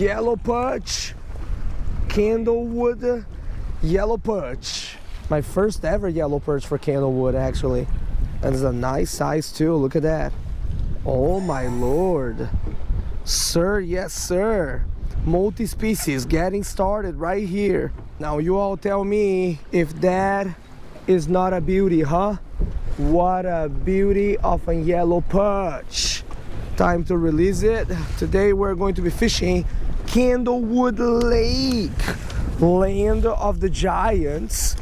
yellow perch, Candlewood yellow perch. My first ever yellow perch for Candlewood actually. And it's a nice size too, look at that. Oh my lord. Sir, yes sir. Multi-species getting started right here. Now you all tell me if that is not a beauty, huh? What a beauty of a yellow perch. Time to release it. Today we're going to be fishing Candlewood Lake, land of the giants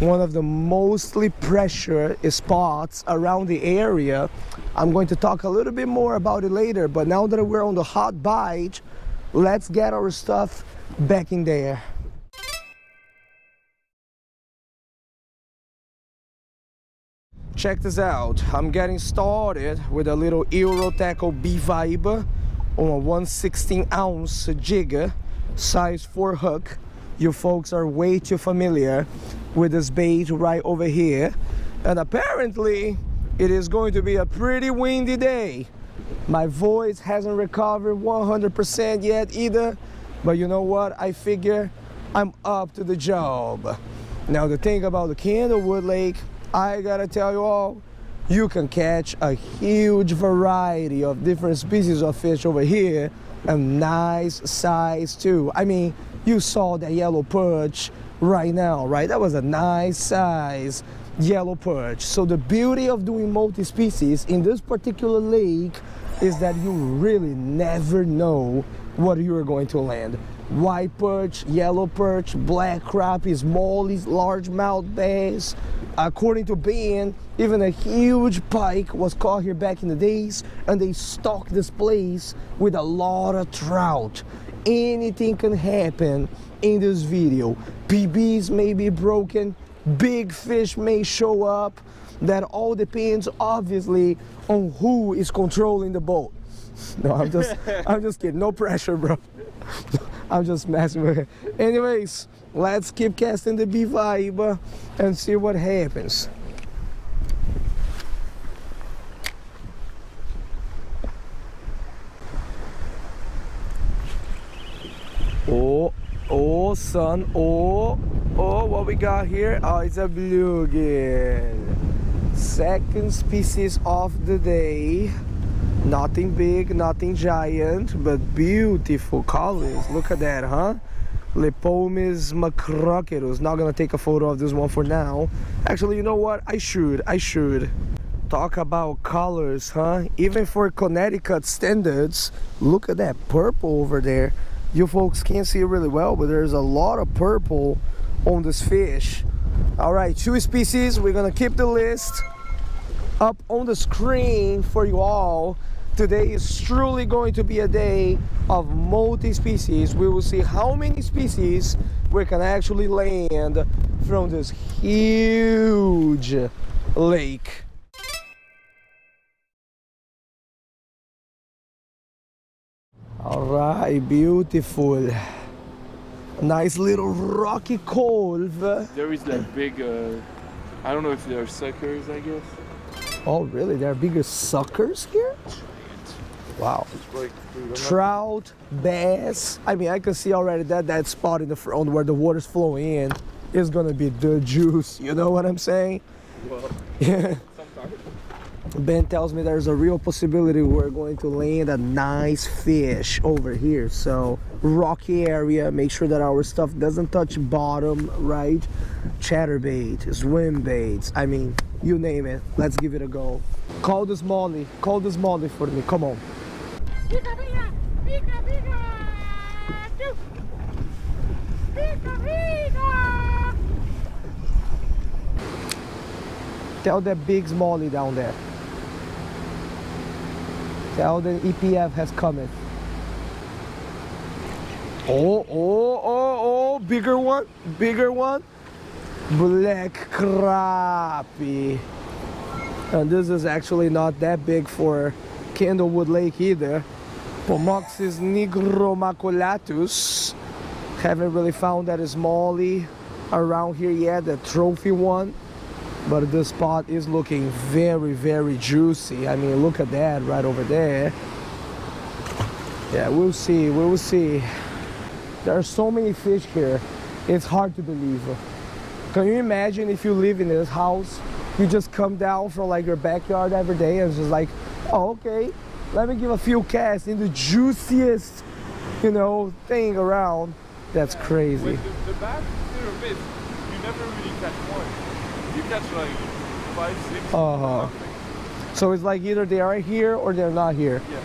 one of the mostly pressure spots around the area. I'm going to talk a little bit more about it later, but now that we're on the hot bite, let's get our stuff back in there. Check this out. I'm getting started with a little Euro Tackle B-Vibe on a 116 ounce jig, size 4 hook. You folks are way too familiar with this bait right over here. And apparently it is going to be a pretty windy day. My voice hasn't recovered 100% yet either, but you know what? I figure I'm up to the job. Now the thing about the Candlewood Lake, I gotta tell you all, you can catch a huge variety of different species of fish over here and nice size too. I mean, you saw that yellow perch right now, right? That was a nice size yellow perch. So the beauty of doing multi-species in this particular lake is that you really never know what you're going to land. White perch, yellow perch, black crappies, mollies, largemouth bass. According to Ben, even a huge pike was caught here back in the days and they stocked this place with a lot of trout. Anything can happen in this video. PBs may be broken, big fish may show up. That all depends obviously on who is controlling the boat. No, I'm just I'm just kidding. No pressure, bro. I'm just messing with it. Anyways, let's keep casting the B-Vibe and see what happens. Oh, Oh, son. Oh, oh, what we got here? Oh, it's a bluegill. Second species of the day. Nothing big, nothing giant, but beautiful colors. Look at that, huh? Lepomis macrochirus. Not gonna take a photo of this one for now. Actually, you know what? I should. I should. Talk about colors, huh? Even for Connecticut standards, look at that purple over there you folks can't see it really well but there's a lot of purple on this fish all right two species we're gonna keep the list up on the screen for you all today is truly going to be a day of multi-species we will see how many species we can actually land from this huge lake All right, beautiful. Nice little rocky cove. There is like big, uh, I don't know if they're suckers, I guess. Oh, really? There are bigger suckers here? Wow. Like, Trout, bass. I mean, I can see already that that spot in the front where the water's flowing in is gonna be the juice. You know what I'm saying? Well, Yeah. sometimes. Ben tells me there's a real possibility we're going to land a nice fish over here. So rocky area, make sure that our stuff doesn't touch bottom, right? Chatterbait, swim baits, I mean, you name it. Let's give it a go. Call this Molly, call this Molly for me, come on. Pica, pica, pica. Choo. Pica, pica. Tell that big Molly down there. Tell the EPF has coming. Oh, oh, oh, oh, bigger one, bigger one. Black crappie. And this is actually not that big for Candlewood Lake either. Pomoxis nigromaculatus. Haven't really found that smallie around here yet, the trophy one but this spot is looking very very juicy i mean look at that right over there yeah we'll see we will see There are so many fish here. It's hard to believe. Can you imagine if you live in this house, you just come down from like your backyard every day and just like, oh, okay, let me give a few casts in the juiciest, you know, thing around. That's crazy. With the, the bass, miss, you never really catch one. You catch like five, six. Uh-huh. So it's like either they are here or they're not here. Yeah.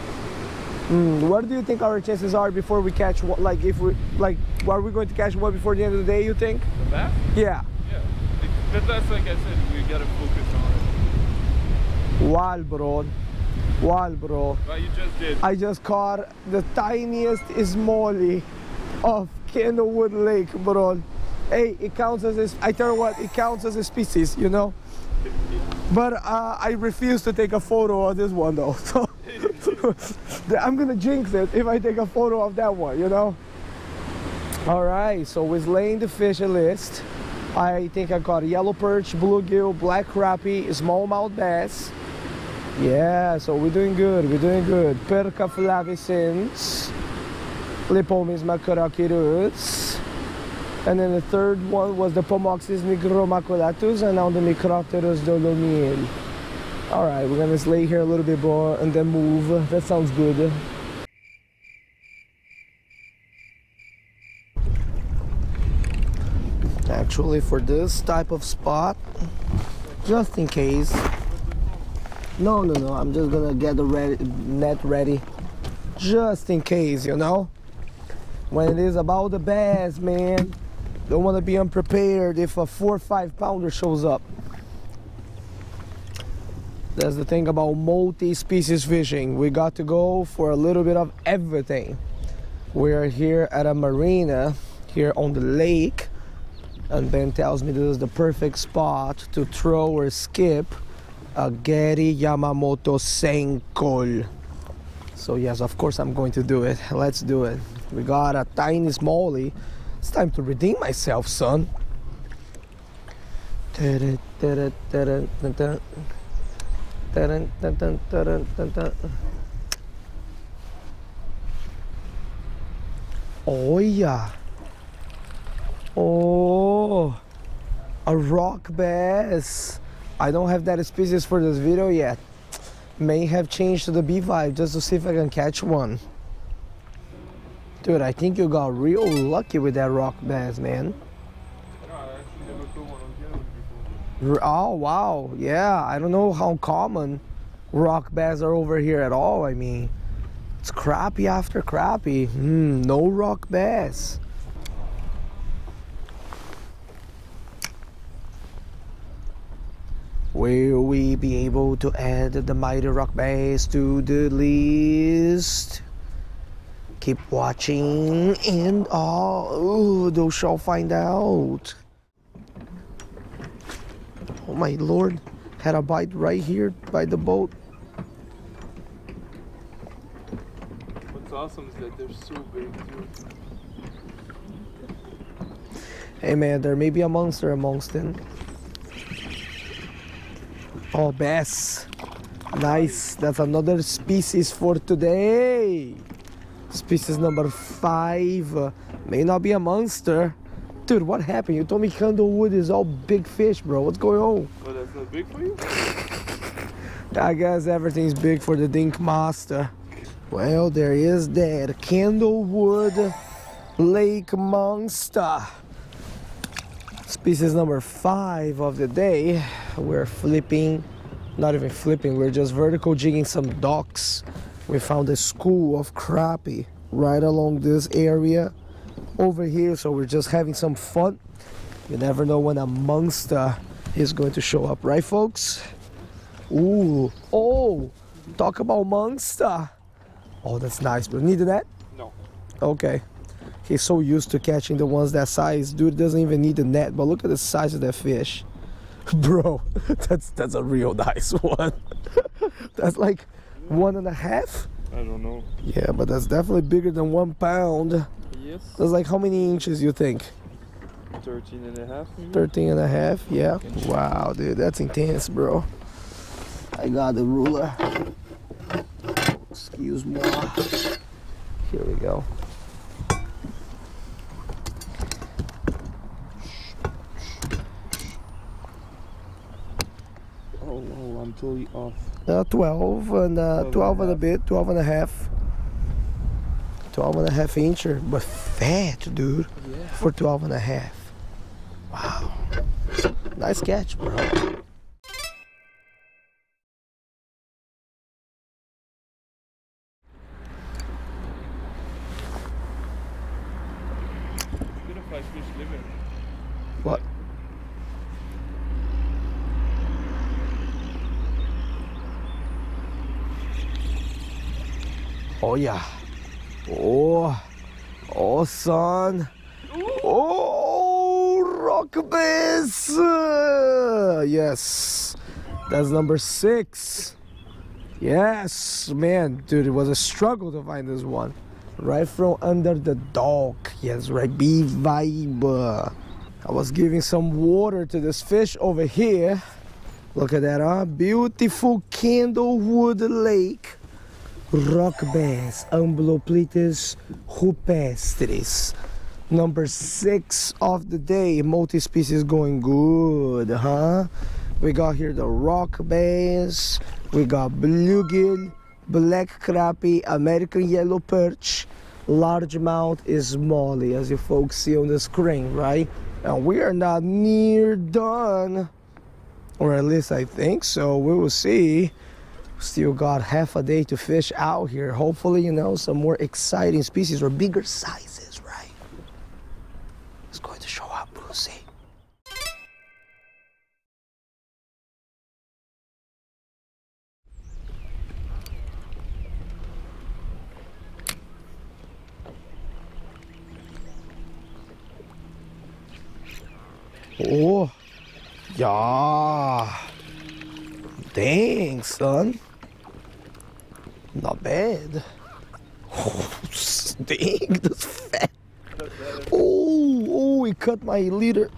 Mm, what do you think our chances are before we catch one? Like if we, like, are we going to catch one before the end of the day? You think? The bass? Yeah. But that's like I said, we gotta focus on it. Wow, bro. Wow, bro. But you just did. I just caught the tiniest smallie of Candlewood Lake, bro. Hey, it counts as a, I tell you what, it counts as a species, you know. But uh, I refuse to take a photo of this one though. So I'm gonna jinx it if I take a photo of that one, you know. All right, so we're laying the fish list. I think I got yellow perch, bluegill, black crappie, smallmouth bass. Yeah, so we're doing good, we're doing good. Perca flavescens, Lepomis macrochirus. And then the third one was the Pomoxis nigromaculatus and now the Micropterus dolomieu. All right, we're gonna lay here a little bit more and then move. That sounds good. Actually, for this type of spot, just in case. No, no, no. I'm just gonna get the ready, net ready, just in case, you know. When it is about the bass, man, don't want to be unprepared if a four or five pounder shows up. That's the thing about multi-species fishing. We got to go for a little bit of everything. We're here at a marina here on the lake, and Ben tells me this is the perfect spot to throw or skip a Gary Yamamoto Senko. So yes, of course I'm going to do it. Let's do it. We got a tiny smallie. It's time to redeem myself, son. Oh, dun, dun, Oh, a rock bass. I don't have that species for this video yet. May have changed to the B-Vibe just to see if I can catch one. Dude, I think you got real lucky with that rock bass, man. Oh wow, yeah. I don't know how common rock bass are over here at all. I mean, it's crappie after crappie. Hmm, no rock bass. Will we be able to add the mighty rock bass to the list? Keep watching and oh, those shall find out. Oh my lord, had a bite right here by the boat. What's awesome is that they're so big too. Hey man, there may be a monster amongst them. Oh, bass. Nice. That's another species for today. Species number five. Uh, May not be a monster. Dude, what happened? You told me Candlewood is all big fish, bro. What's going on? Oh, that's not big for you? I guess everything's big for the Dink Master. Well, there is that Candlewood Lake Monster. Species number five of the day. We're flipping, not even flipping, we're just vertical jigging some docks. We found a school of crappie right along this area over here, so we're just having some fun. You never know when a monster is going to show up, right, folks? Ooh, oh, talk about monster. Oh, that's nice, bro. Need that? No. Okay. He's so used to catching the ones that size. Dude doesn't even need the net, but look at the size of that fish. Bro, that's that's a real nice one. that's like one and a half. I don't know. Yeah, but that's definitely bigger than one pound. Yes. That's like how many inches you think? 13 and a half maybe? 13 and a half, yeah. Wow, dude, that's intense, bro. I got the ruler. Excuse me. Here we go. Oh, off. Uh, 12 and uh, 12 12 and and a bit, 12 and a half. 12 and a half incher, but fat, dude, Yeah. for 12 and a half. Wow. Nice catch, bro. Good if I fish living. What? Oh yeah. Oh. Oh son. Oh rock bass. Yes. That's number six. Yes, man, dude, it was a struggle to find this one. Right from under the dock. Yes, right. B vibe. I was giving some water to this fish over here. Look at that, huh? Beautiful Candlewood Lake. Rock bass, Ambloplites rupestris. Number six of the day. Multi-species going good, huh? We got here the rock bass. We got bluegill, black crappie, American yellow perch, largemouth is molly, as you folks see on the screen, right? And we are not near done, or at least I think so. We will see. Still got half a day to fish out here. Hopefully, you know, some more exciting species or bigger sizes, right? It's going to show up. We'll see. Oh, yeah. Dang, son. Not bad. Oh, that's fat. Oh, oh, he cut my leader.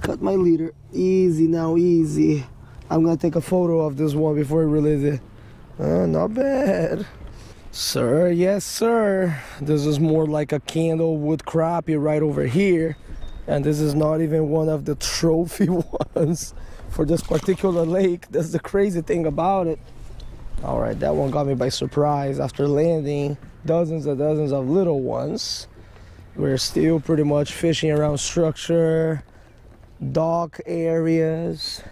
Cut my leader. Easy now, easy. I'm gonna take a photo of this one before I release it. Uh, not bad. Sir, yes, sir. This is more like a candlewood crappie right over here. And this is not even one of the trophy ones for this particular lake. That's the crazy thing about it. All right, that one got me by surprise after landing dozens and dozens of little ones. We're still pretty much fishing around structure, dock areas.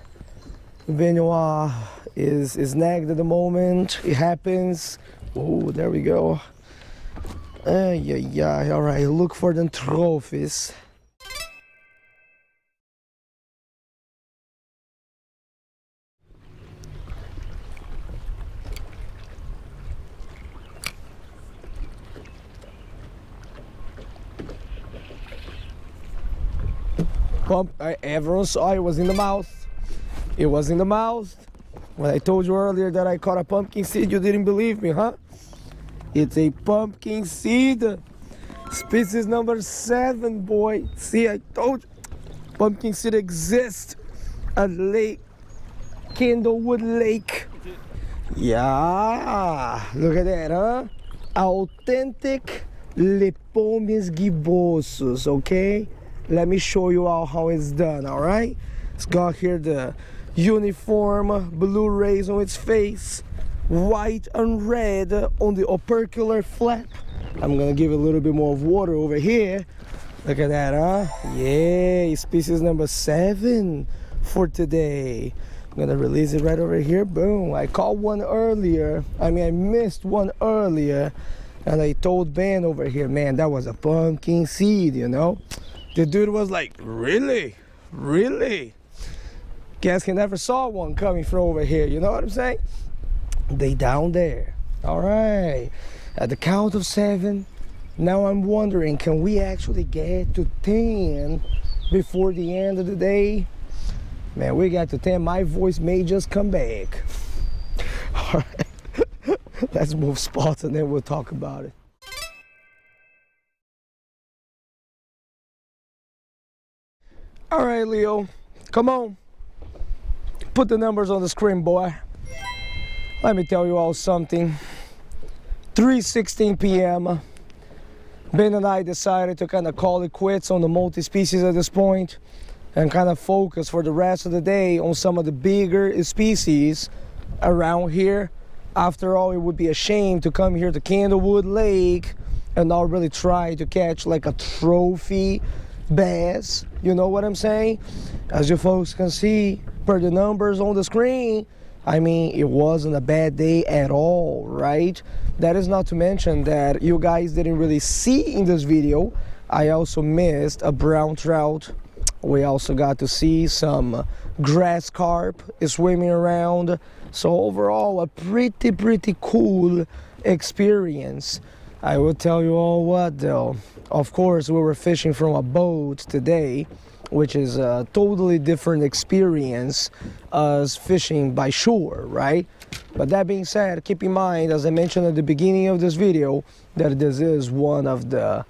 Benoit is is nagged at the moment. It happens. Oh, there we go. Uh, yeah, yeah. All right, look for the trophies. Pump, uh, everyone saw it was in the mouth. It was in the mouth. When I told you earlier that I caught a pumpkin seed, you didn't believe me, huh? It's a pumpkin seed. Species number seven, boy. See, I told you. Pumpkin seed exists at Lake Candlewood Lake. Yeah, look at that, huh? Authentic Lepomis gibbosus, okay? Let me show you all how it's done, all right? It's got here the uniform blue rays on its face, white and red on the opercular flap. I'm gonna give a little bit more of water over here. Look at that, huh? Yeah, species number seven for today. I'm gonna release it right over here. Boom. I caught one earlier. I mean, I missed one earlier. And I told Ben over here, man, that was a pumpkin seed, you know? The dude was like, really? Really? Guess he never saw one coming from over here, you know what I'm saying? They down there. All right. At the count of seven, now I'm wondering, can we actually get to 10 before the end of the day? Man, we got to 10. My voice may just come back. All right. Let's move spots and then we'll talk about it. All right, Leo, come on. Put the numbers on the screen, boy. Let me tell you all something. 3:16 p.m. Ben and I decided to kind of call it quits on the multi-species at this point, and kind of focus for the rest of the day on some of the bigger species around here. After all, it would be a shame to come here to Candlewood Lake and not really try to catch like a trophy bass. You know what I'm saying? As you folks can see, per the numbers on the screen, I mean, it wasn't a bad day at all, right? That is not to mention that you guys didn't really see in this video. I also missed a brown trout. We also got to see some grass carp swimming around. So overall, a pretty, pretty cool experience. I will tell you all what though. Of course, we were fishing from a boat today which is a totally different experience as fishing by shore, right? But that being said, keep in mind, as I mentioned at the beginning of this video, that this is one of the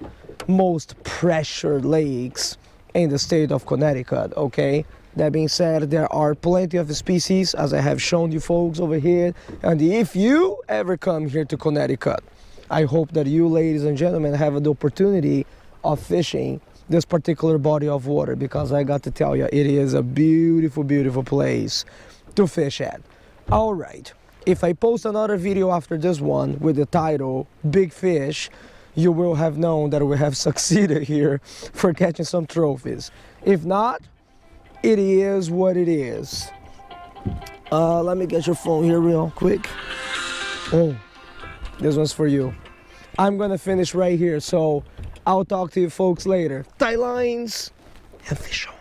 most pressured lakes in the state of Connecticut, okay? That being said, there are plenty of species, as I have shown you folks over here. And if you ever come here to Connecticut, I hope that you, ladies and gentlemen, have the opportunity of fishing this particular body of water because I got to tell you, it is a beautiful, beautiful place to fish at. All right, if I post another video after this one with the title Big Fish, you will have known that we have succeeded here for catching some trophies. If not, it is what it is. Uh, let me get your phone here real quick. Oh, this one's for you. I'm gonna finish right here, so I'll talk to you folks later. Tie lines and fish on.